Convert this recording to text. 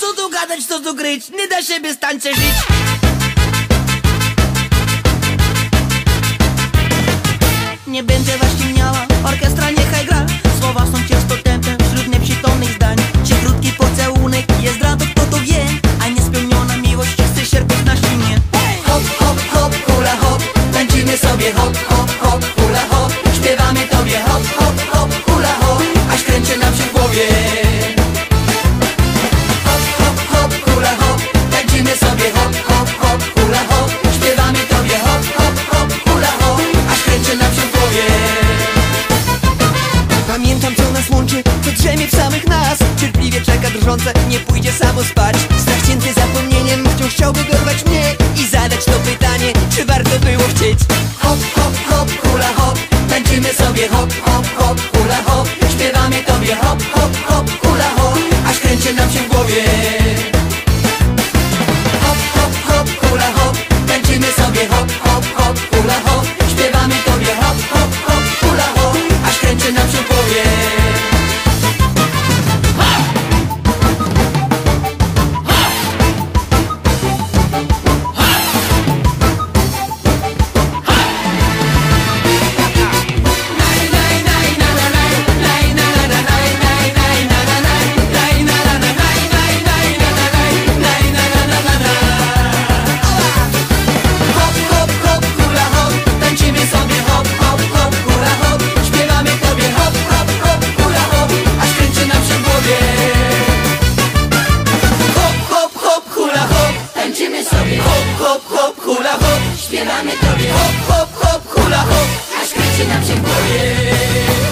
Co tu gadać, co tu gryć? Nie da się bez tańce żyć. Nie będę właśnie miała Orkiestra nie każdych nas. Cierpliwie czeka drżące, nie pójdzie samo spać. Strach cięty zapomnieniem, wciąż chciałby dorwać mnie i Śpiewamy tobie. Hop, hop, hop, hula hop. Aż kręci nam się w głowie.